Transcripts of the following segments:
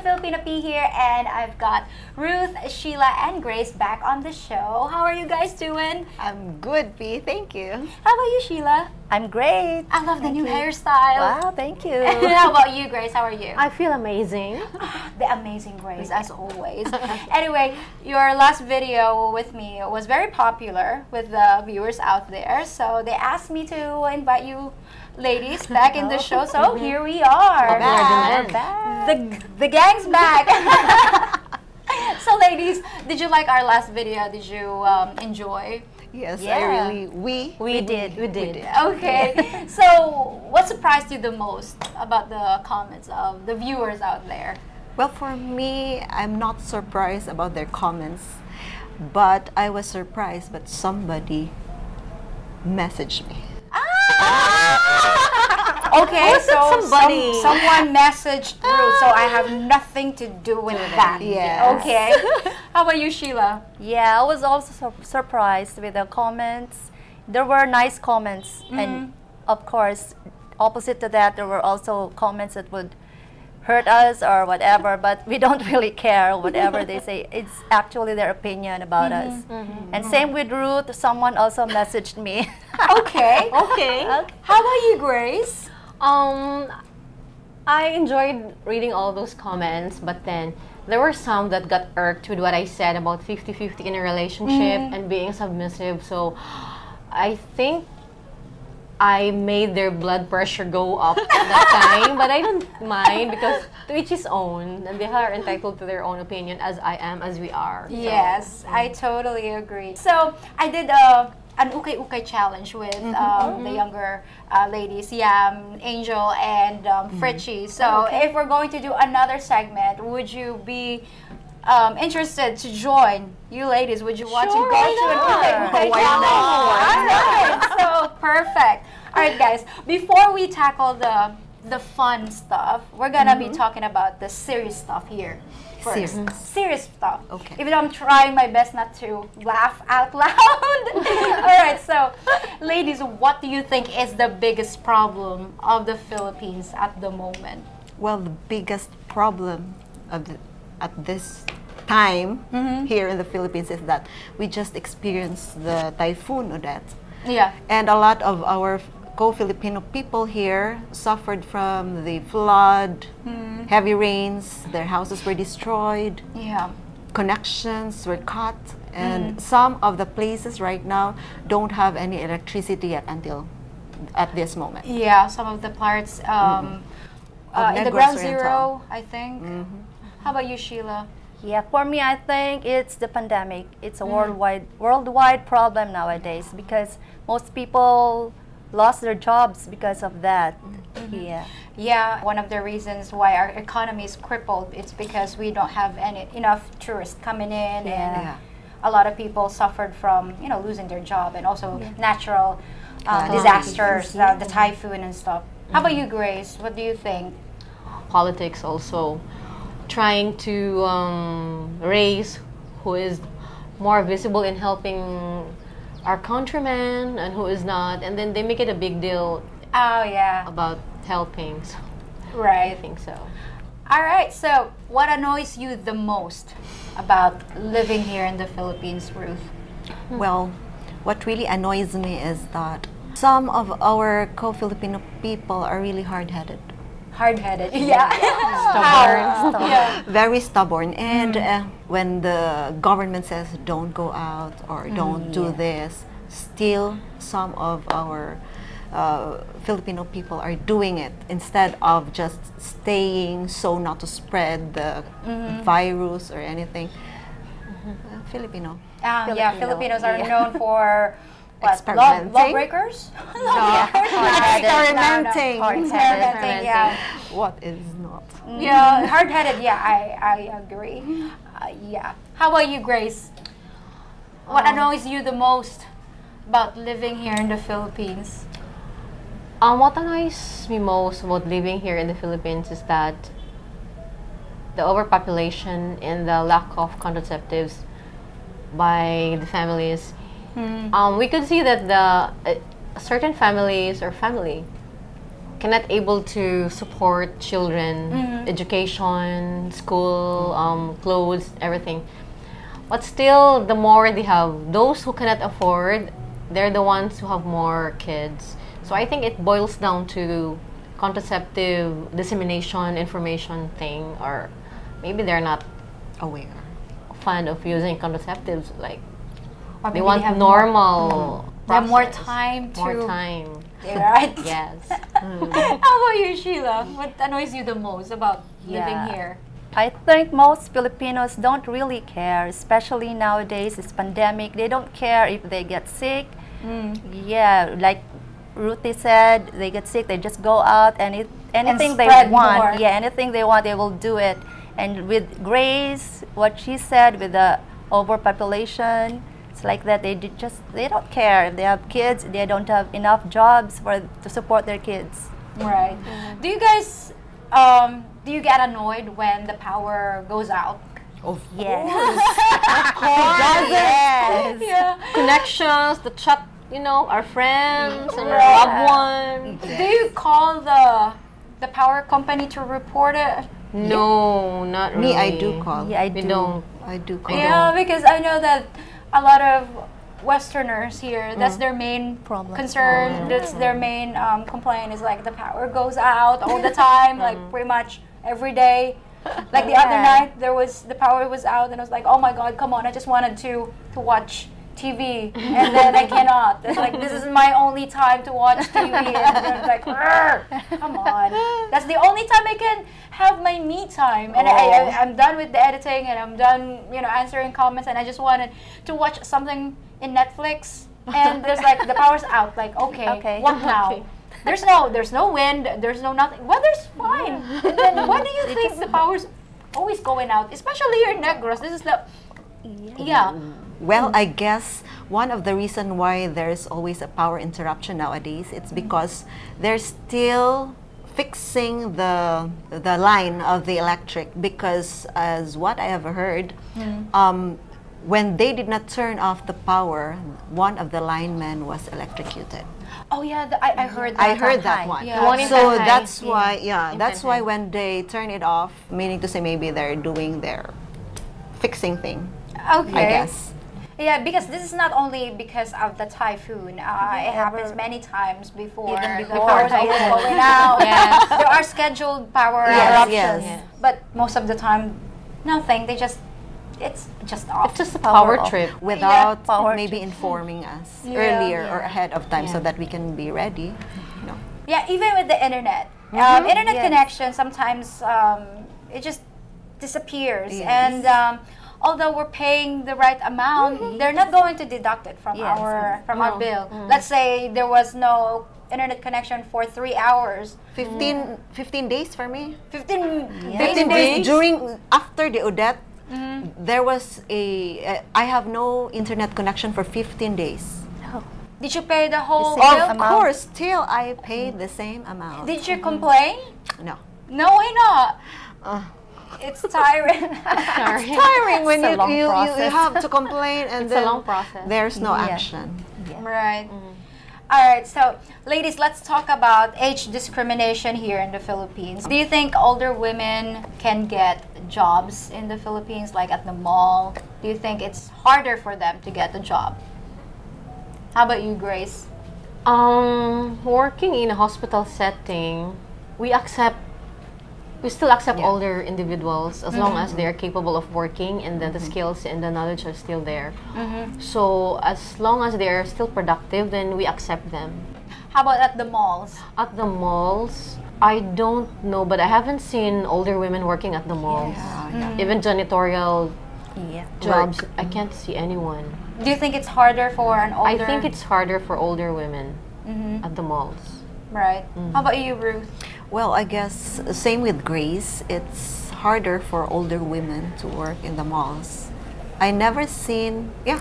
Filipina Pea here, and I've got Ruth, Sheila, and Grace back on the show. How are you guys doing? I'm good, Pea. Thank you. How about you, Sheila? I'm great. I love the new hairstyle. Wow, thank you. How about you, Grace? How are you? I feel amazing. the amazing Grace, as always. anyway, your last video with me was very popular with the viewers out there, so they asked me to invite you ladies back in the show. So here we are. Back. We're back. The, the gang's back. so ladies, did you like our last video? Did you um, enjoy? Yes, Yeah. I really, we, We did, we did. Okay. so what surprised you the most about the comments of the viewers out there? Well, for me, I'm not surprised about their comments, but I was surprised that somebody messaged me. Okay, oh, Was it so somebody? some, someone messaged Ruth, so I have nothing to do with that. Yes. Okay. How about you, Sheila? Yeah, I was also sur- surprised with the comments. There were nice comments, mm-hmm. and of course, opposite to that, there were also comments that would hurt us or whatever. But we don't really care whatever they say. It's actually their opinion about mm-hmm. us. Mm-hmm. And same with Ruth. Someone also messaged me. Okay. Okay. How about you, Grace? Um, I enjoyed reading all those comments, but then there were some that got irked with what I said about 50-50 in a relationship mm-hmm. and being submissive. So I think I made their blood pressure go up at that time, but I don't mind because to each his own, and they are entitled to their own opinion, as I am, as we are. So, Yes, I mm. totally agree. So I did a an ukay ukay challenge with um, the younger uh, ladies, Yam, Angel, and um, Fritchie. So if we're going to do another segment, would you be um, interested to join? You ladies, would you want to go to an ukay ukay challenge? not? All right, so perfect. All right, guys. Before we tackle the the fun stuff, we're gonna be talking about the serious stuff here. First. Serious. Serious stuff. Okay. Even though I'm trying my best not to laugh out loud. All right, so, ladies, what do you think is the biggest problem of the Philippines at the moment? Well, the biggest problem of the, at this time mm-hmm. here in the Philippines is that we just experienced the typhoon Odette. Yeah. And a lot of our co-Filipino people here suffered from the flood, hmm. heavy rains, their houses were destroyed, Yeah. connections were cut, and hmm. some of the places right now don't have any electricity yet until at this moment. Yeah, some of the parts mm-hmm. um, uh, in the ground Oriental. zero, I think. Mm-hmm. How about you, Sheila? Yeah, for me, I think it's the pandemic. It's a hmm. worldwide worldwide problem nowadays because most people lost their jobs because of that. Yeah. Yeah, one of the reasons why our economy is crippled it's because we don't have any enough tourists coming in and Yeah. a lot of people suffered from you know losing their job and also natural uh, Calamities. disasters, uh, the typhoon and stuff. How about you, Grace? What do you think? politics also trying to um, raise who is more visible in helping our countrymen and who is not and then they make it a big deal Oh yeah, about helping so i think so All right. So, what annoys you the most about living here in the Philippines, Ruth? Hmm. Well, what really annoys me is that some of our co-Filipino people are really hard-headed. Hard-headed. Yeah. Stubborn. yeah. very stubborn. And uh, when the government says don't go out or don't do this still some of our uh, Filipino people are doing it instead of just staying so not to spread the virus or anything. Uh, Filipino. Ah, yeah, Filipinos are yeah. known for what? Law, Experimenting? lawbreakers? experimenting Experimenting, yeah. what is not Yeah, hard-headed. Yeah, I, I agree. Uh, yeah. How about you, Grace? What annoys you the most about living here in the Philippines? um, what annoys me most about living here in the philippines is that the overpopulation and the lack of contraceptives by the families um, we could see that the uh, certain families or family cannot able to support children, education, school, um, clothes, everything. But still, the more they have, those who cannot afford, they're the ones who have more kids. So I think it boils down to contraceptive dissemination information thing, or maybe they're not Aware. fond of using contraceptives. Like Or they maybe want have more- normal. Hmm. They have more time to. More time. Yeah, right? Yes. Hmm. How about you, Sheila? What annoys you the most about living here? I think most Filipinos don't really care, especially nowadays. It's pandemic. They don't care if they get sick. Hmm. Yeah, like Ruthie said, they get sick. They just go out and it, anything they want. more. Yeah, anything they want, they will do it. And with Grace, what she said with the overpopulation, it's like that. They did just they don't care if they have kids. They don't have enough jobs for to support their kids. Right. Do you guys um do you get annoyed when the power goes out? Of Yes. yes. Yeah. Connections, the chat, you know, our friends and our loved ones. Do you call the the power company to report it? No, not really. Me, I do call. Yeah, I We do. don't. I do call. Yeah, because I know that a lot of Westerners here, that's mm-hmm. their main Problem. concern. Mm-hmm. That's their mm-hmm. main um, complaint is like the power goes out all the time, like pretty much every day. Like the other night, there was the power was out, and I was like, "Oh my God, come on! I just wanted to to watch TV, and then I cannot. It's like this is my only time to watch TV." And then it's like, come on! That's the only time I can have my me time, and I, I, oh. I'm done with the editing, and I'm done, you know, answering comments, and I just wanted to watch something in Netflix. And there's like the power's out. Like, okay, Okay. what now? Okay. There's no, there's no wind. There's no nothing. Weather's fine. And then why do you think the power's always going out? Especially here in Negros. This is the yeah. Well, I guess one of the reason why there's always a power interruption nowadays, it's mm-hmm. because they're still fixing the the line of the electric because as what I have heard, mm-hmm. um, when they did not turn off the power, one of the linemen was electrocuted. Oh yeah, the, I, I mm-hmm. heard. That I heard that one. Yeah. One so that's why, yeah, In that's why when they turn it off, meaning to say maybe they're doing their fixing thing, Okay. I guess. Yeah, because this is not only because of the typhoon. Uh, it happens many times before. Even The before power's always typhoon. going out. Yes. There are scheduled power Yes, interruptions, yes. but most of the time, nothing. They just it's just off. It's just a Power power off. trip. without power maybe to- informing us Yeah. earlier or ahead of time so that we can be ready. You know. Yeah, even with the internet. Um, internet Yes. connection sometimes um, it just disappears, Yes. and um, although we're paying the right amount, they're not going to deduct it from Yes. our from our No. bill. Let's say there was no internet connection for three hours, 15, 15 days for me. 15, 15 days days? during after the Odette. Mm-hmm. There was a uh, I have no internet connection for 15 days. Did you pay the whole The bill? Of amount. course, still I paid the same amount. Did you complain? no. No, why not? Uh, It's tiring. Sorry. tiring when It's you, you, you, you have to complain and It's a then long process. there's no Yeah. action. Right. All right. So, ladies, let's talk about age discrimination here in the Philippines. Do you think older women can get jobs in the Philippines, like at the mall? Do you think it's harder for them to get a job? How about you, Grace? Um, working in a hospital setting, we accept, we still accept Yeah. older individuals as long as they are capable of working and then the mm-hmm. skills and the knowledge are still there. Mm-hmm. So as long as they are still productive, then we accept them. How about at the malls? At the malls, I don't know, but I haven't seen older women working at the malls. Mm-hmm. Even janitorial Yeah. jobs, I can't see anyone. Do you think it's harder for an older? I think it's harder for older women Mhm. at the malls. right. How about you, Ruth? Well, I guess same with Grace. It's harder for older women to work in the malls. I never seen yeah.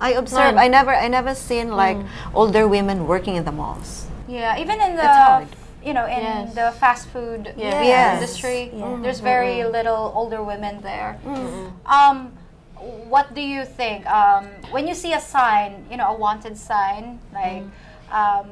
I observe. None. I never I never seen like older women working in the malls. Yeah, even in the you know in Yes. the fast food Yes. Yes. industry, Yeah. there's very little older women there. Um, what do you think um, when you see a sign, you know, a wanted sign, like um,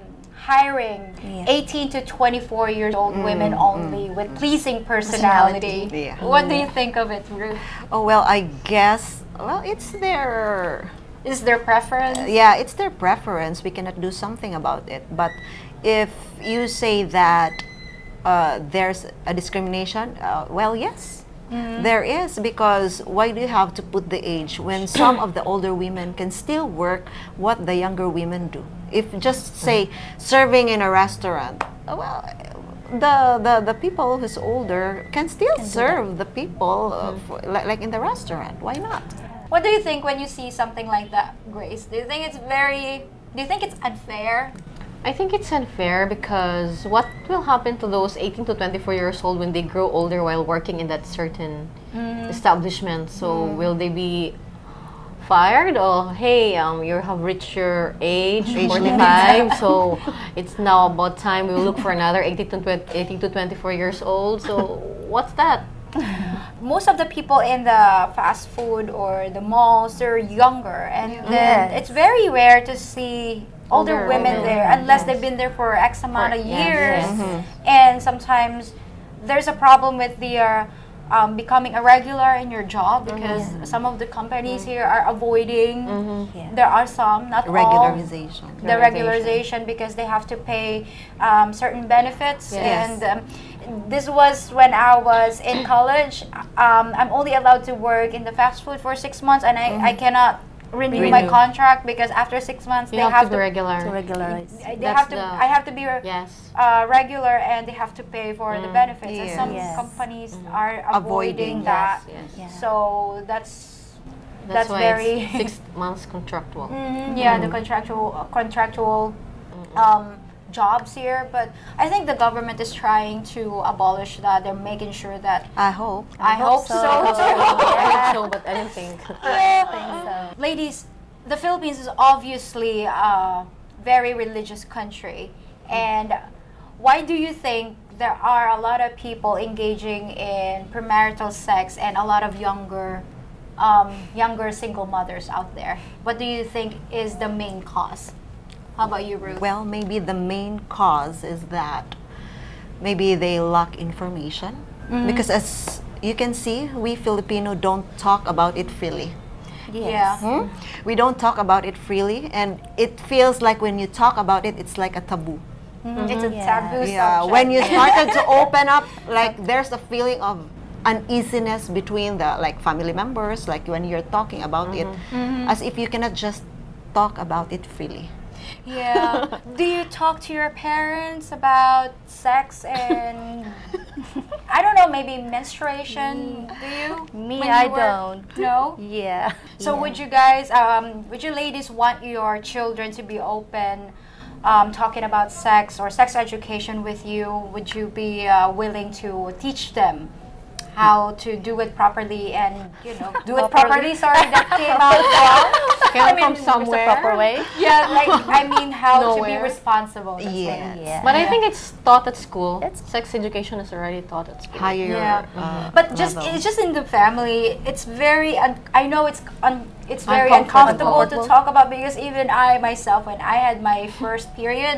hiring Yeah. 18 to 24 years old women only with pleasing personality. Personality. Yeah. What do you think of it, Ruth? Oh well, I guess well it's their Is their preference? yeah it's their preference. We cannot do something about it. But if you say that uh, there's a discrimination, uh, well yes. There is because why do you have to put the age when some of the older women can still work what the younger women do? If just say serving in a restaurant, well, the, the, the people who's older can still serve the people uh, for, like, like in the restaurant. Why not? What do you think when you see something like that, Grace? Do you think it's very do you think it's unfair? I think it's unfair because what will happen to those 18 to 24 years old when they grow older while working in that certain establishment? So will they be fired or hey, um, you have reached your age, 45, so it's now about time we look for another 18 to 20, 18 to 24 years old. So what's that? most of the people in the fast food or the malls they're younger and then Yes. it's very rare to see older, Older women there unless yes. they've been there for x amount For- of yes, years yes. and sometimes there's a problem with the uh, um, becoming a regular in your job because some of the companies here are avoiding Yeah. there are some not all Regularization. the regularization because they have to pay um, certain benefits Yes. and um, this was when I was in college. Um, I'm only allowed to work in the fast food for six months, and I, I cannot renew, my contract because after six months You they have, have to be regular. To regularize. They That's have to. the- I have to be yes. uh, regular, and they have to pay for the benefits. And some Yes. companies are avoiding, Avoiding, that. Yes. Yeah. So that's That's, That's why very- it's six months contractual. Mhm, Yeah, the contractual uh, contractual um, jobs here, but I think the government is trying to abolish that. They're making sure that. I hope. I, hope, so. I hope so, but I don't think. so. Ladies, the Philippines is obviously a very religious country, and why do you think there are a lot of people engaging in premarital sex and a lot of younger? Um, younger single mothers out there. What do you think is the main cause? How about you, Ruth? Well, maybe the main cause is that maybe they lack information. Because as you can see, we Filipino don't talk about it freely. yeah. Hmm? We don't talk about it freely, and it feels like when you talk about it, it's like a taboo. Mhm. It's a Yeah. taboo Yeah, when you started to open up, like there's a feeling of uneasiness between the like family members, like when you're talking about it, as if you cannot just talk about it freely. Yeah. Do you talk to your parents about sex and I don't know, maybe menstruation? Do you? Me, When I were- don't. No. Yeah. So would you guys, um, would you ladies want your children to be open, um, talking about sex or sex education with you? Would you be uh, willing to teach them how to do it properly and you know do it properly? Properly. Sorry, that came out wrong. Came I from mean, somewhere. There's a proper way. Yeah, like I mean, how to be responsible. That's Yes. Yeah. But I think it's taught at school. It's- Sex education is already taught at school. Higher. Yeah. uh, But just level. it's just in the family. It's very. Un- I know it's un- it's very Uncomfortable. uncomfortable to talk about because even I myself, when I had my first period,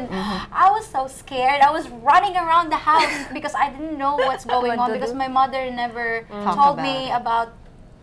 I was so scared. I was running around the house because I didn't know what's going What on because do. my mother never Talk told about me it. about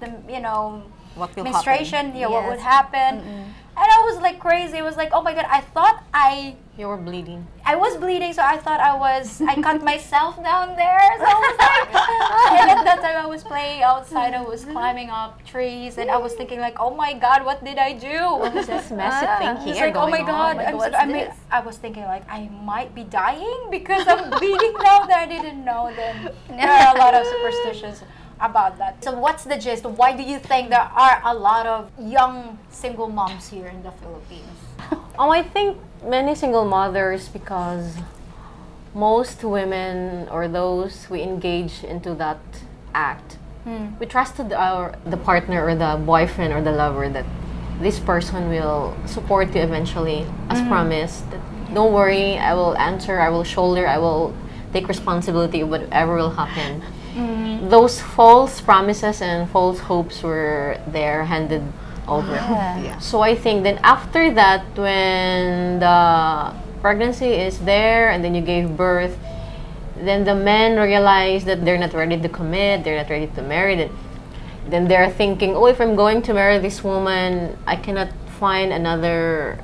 the you know what will menstruation. Yeah, what would happen. And I was like crazy. It was like, oh my god! I thought I You were bleeding. I was bleeding, so I thought I was. I cut myself down there. So I was like, and at that time I was playing outside. I was mm-hmm. climbing up trees, and I was thinking like, oh my god, what did I do? What is this messy thing ah. It's here like, oh my god, on? I'm so, I, mean, this? I was thinking like I might be dying because I'm bleeding now that I didn't know. Then there are a lot of superstitions about that. So what's the gist? Why do you think there are a lot of young single moms here in the Philippines? Oh, I think many single mothers because most women or those we engage into that act, hmm. we trusted our the partner or the boyfriend or the lover that this person will support you eventually, as hmm. promised. That, Don't worry, I will answer, I will shoulder, I will take responsibility whatever will happen. Mm. Those false promises and false hopes were there handed over. Yeah. Yeah. So I think then after that, when the pregnancy is there and then you gave birth, then the men realize that they're not ready to commit, they're not ready to marry. Then, then they're thinking, oh, if I'm going to marry this woman, I cannot find another,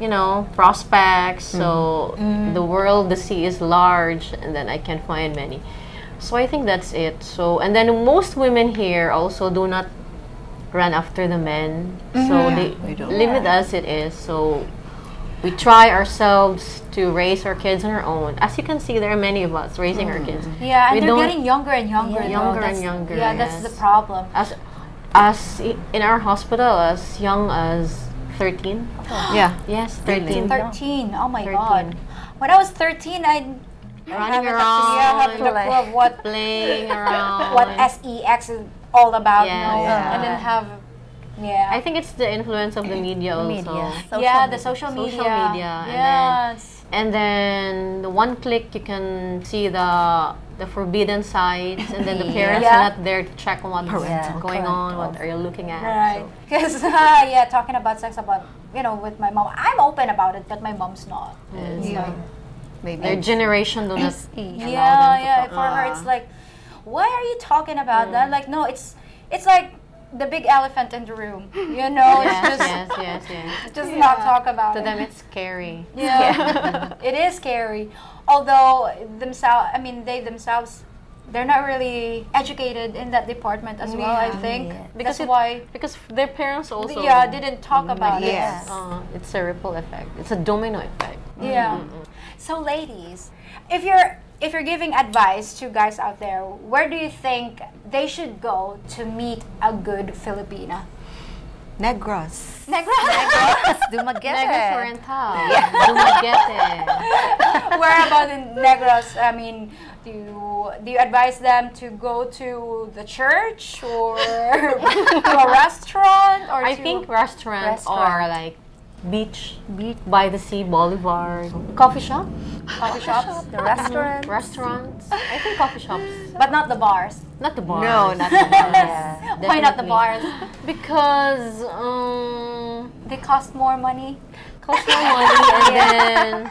you know, prospects. So mm. the world, the sea is large, and then I can find many. So I think that's it. So and then most women here also do not run after the men. So mm-hmm. they we don't. us it is. So we try ourselves to raise our kids on our own. As you can see, there are many of us raising our kids. Mm-hmm. Yeah, and We they're getting younger and younger. Yeah. though. Younger and That's- younger, Yeah, that's yes. the problem. As as i- in our hospital, as young as thirteen. Yeah. Yes, thirteen. 13. Oh my 13. god. When I was 13, I Running haven't around, yeah, have the like- clue what playing around. what SEX is all about. Yeah, no? yeah. And then have yeah. I think it's the influence of the media also. Media. Social yeah, the social media. Social media, and then- Yes. And then the one click you can see the the forbidden sites, and then the parents Yeah. are not there to check on what's Parental going on, what are you looking at. Right. so- Because uh, yeah, talking about sex about you know with my mom, I'm open about it, but my mom's not. It's Yeah. like, Maybe. Their generation do not Yeah. allow yeah, yeah. talk. For her, it's Ah. like, why are you talking about that? Like, no, it's it's like the big elephant in the room. You know, it's just yes, yes, yes. just not talk about To it. them, it's scary. Yeah, it is scary. Although themselves, I mean, they themselves, they're not really educated in that department as well. I think Yeah. because it- why. Because their parents also. yeah, didn't talk about Yes. it. Uh, it's a ripple effect. It's a domino effect. Yeah. So, ladies, if you're if you're giving advice to guys out there, where do you think they should go to meet a good Filipina? Negros. Negros. Negros. Dumaguete. Negros Oriental. Dumaguete. where about in Negros? I mean, do you do you advise them to go to the church or to a restaurant or I to- think restaurants Restaurant. are like beach, beach by the sea, boulevard, coffee shop, coffee shops, The restaurants restaurants. I think coffee shops, but not the bars. not the bars. No, not the bars. Yeah. Why not the bars? because um, They cost more money. cost more money, and then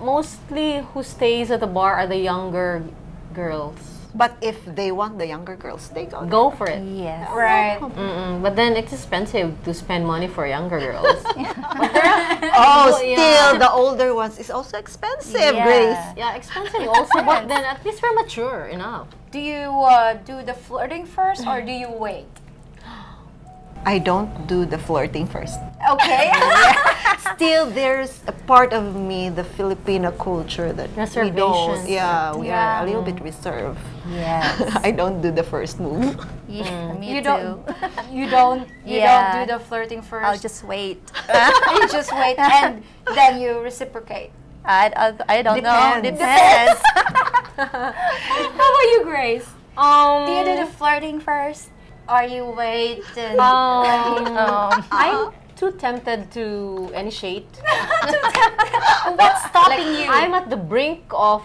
mostly who stays at the bar are the younger girls. But if they want the younger girls, they go. there. Go for it. Yes. Right. Mm-mm. But then it's expensive to spend money for younger girls. Oh, Yeah. still the older ones is also expensive, Yeah. Grace. yeah, expensive also, but then at least we're mature enough. Do you uh, do the flirting first or do you wait? I don't do the flirting first. Okay. Still, there's a part of me, the Filipino culture that we don't. Yeah, we Yeah. are a little bit reserved. Yes. I don't do the first move. Yeah, me you too. don't. You don't. You Yeah. don't do the flirting 1st I'll just wait. you just wait and then you reciprocate. I, I, I don't know. Depends. Depends. How about you, Grace? Um, Do you do the flirting first? Or you waiting? and um, um, I'm too tempted to initiate. what's stopping Like, you? I'm at the brink of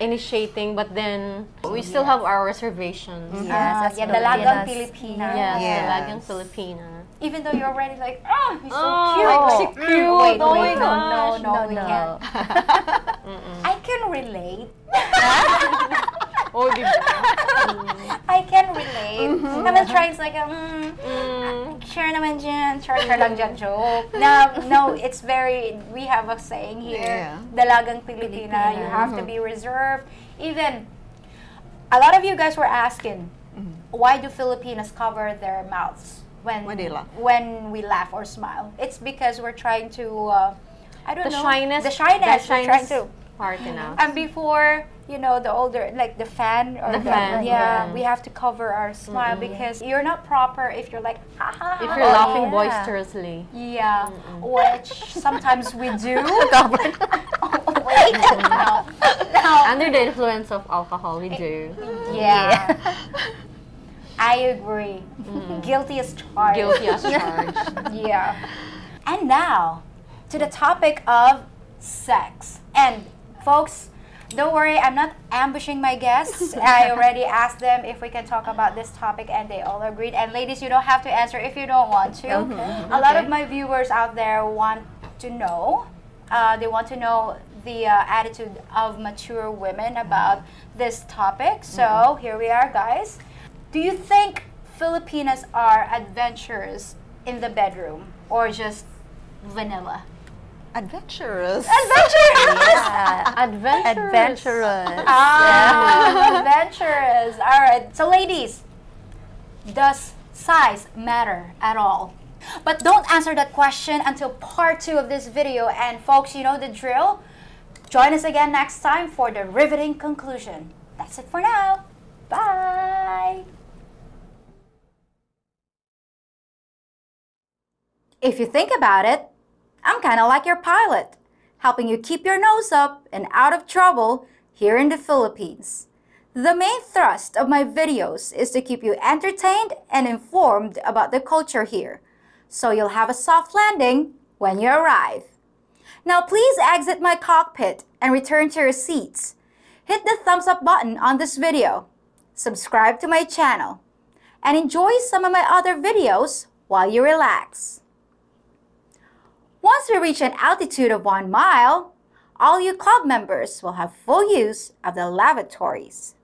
initiating, but then we still have our reservations. Yes, Ah, as yeah, dalagang Filipinas. Pilipina. Yes, Yes. Dalagang Filipina. Even though you're already like, oh, you're so Oh, cute. so Mm, cute. Wait, Oh wait, my no, gosh. no, no, No, we no. can't. I can relate. Oh, di ba? I can not trying to like, mm, Mm. Sure naman dyan. Sure, sure lang dyan. Joke. No, no, it's very, we have a saying here. Yeah. Dalagang Pilipina. You have to be reserved. Even, a lot of you guys were asking, why do Filipinos cover their mouths when, When when we laugh or smile? It's because we're trying to, uh, I don't The know. shyness. The shyness. The we're trying shyness to. Part enough. And before, you know, the older, like the fan or The fan, yeah, yeah. we have to cover our smile because you're not proper if you're like, ha ha. if ah, you're ha." laughing yeah. boisterously. Yeah, which sometimes we do. Oh, oh, wait, no, no. Under the influence of alcohol, we do. Yeah, I agree. Mm. Guilty as charged. Guilty as charged. Yeah. And now, to the topic of sex. And folks, don't worry, I'm not ambushing my guests. I already asked them if we can talk about this topic and they all agreed. And ladies, you don't have to answer if you don't want to. Okay. A lot of my viewers out there want to know uh, they want to know the uh, attitude of mature women about this topic. So here we are, guys. Do you think Filipinas are adventurous in the bedroom or just vanilla? Adventurous. Adventurous! Yeah. Adventurous. Adventurous. Ah, adventurous. All right. So, ladies, does size matter at all? But don't answer that question until part two of this video. And, folks, you know the drill. Join us again next time for the riveting conclusion. That's it for now. Bye. If you think about it, I'm kind of like your pilot, helping you keep your nose up and out of trouble here in the Philippines. The main thrust of my videos is to keep you entertained and informed about the culture here, so you'll have a soft landing when you arrive. Now please exit my cockpit and return to your seats. Hit the thumbs up button on this video, subscribe to my channel, and enjoy some of my other videos while you relax. Once we reach an altitude of one mile, all you club members will have full use of the lavatories.